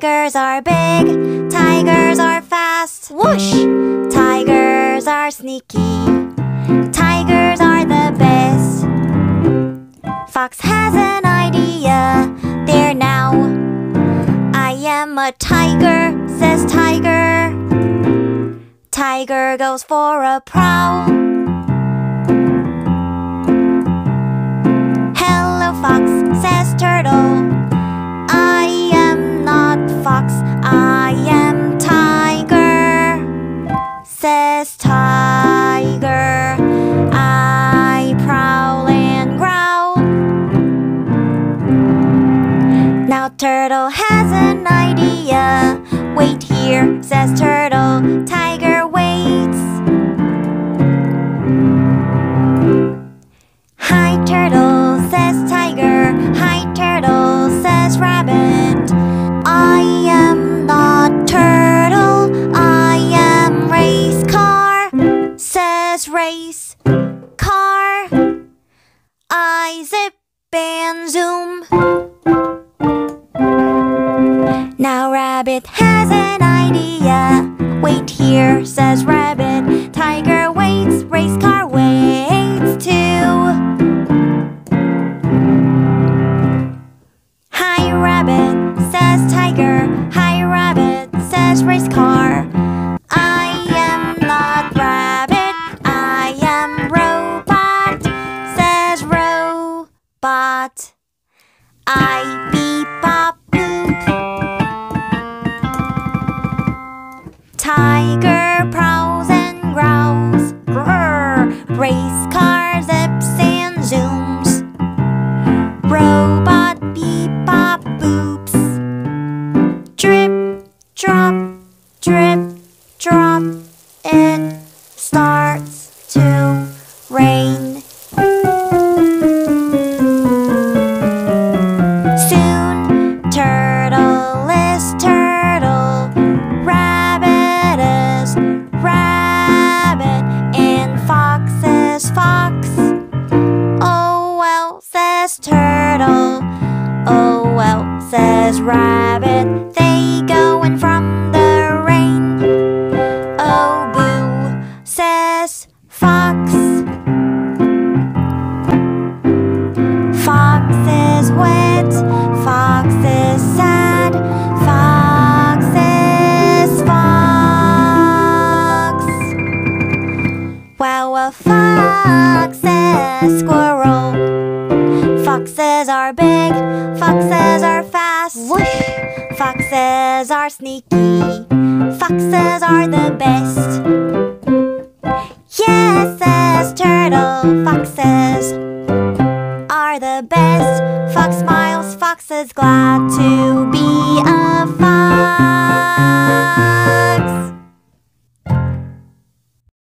Tigers are big, tigers are fast. Whoosh! Tigers are sneaky, tigers are the best. Fox has an idea there now. I am a tiger, says Tiger. Tiger goes for a prowl. Turtle has an idea. Wait here, says Turtle. Tiger waits. Hi, Turtle, says Tiger. Hi, Turtle, says Rabbit. I am not Turtle. I am Race Car, says Race Car. I zip and zoom. Rabbit has an idea. Wait here, says Rabbit. Tiger waits, race car waits too. Hi Rabbit, says Tiger. Hi Rabbit, says race car. I am not rabbit, I am robot, says robot. I Prowls and growls. Grrr. Race car zips and zooms. Robot beep bop boops. Drip, drop, drip, drop. Well, says rabbit. They going from the rain. Oh boo, says fox. Fox is wet, fox is sad, fox is fox. Wow, a fox squirrel. Foxes are big, foxes are fast. Whoosh! Foxes are sneaky, foxes are the best. Yes, says Turtle, foxes are the best. Fox smiles, Fox is glad to be a fox.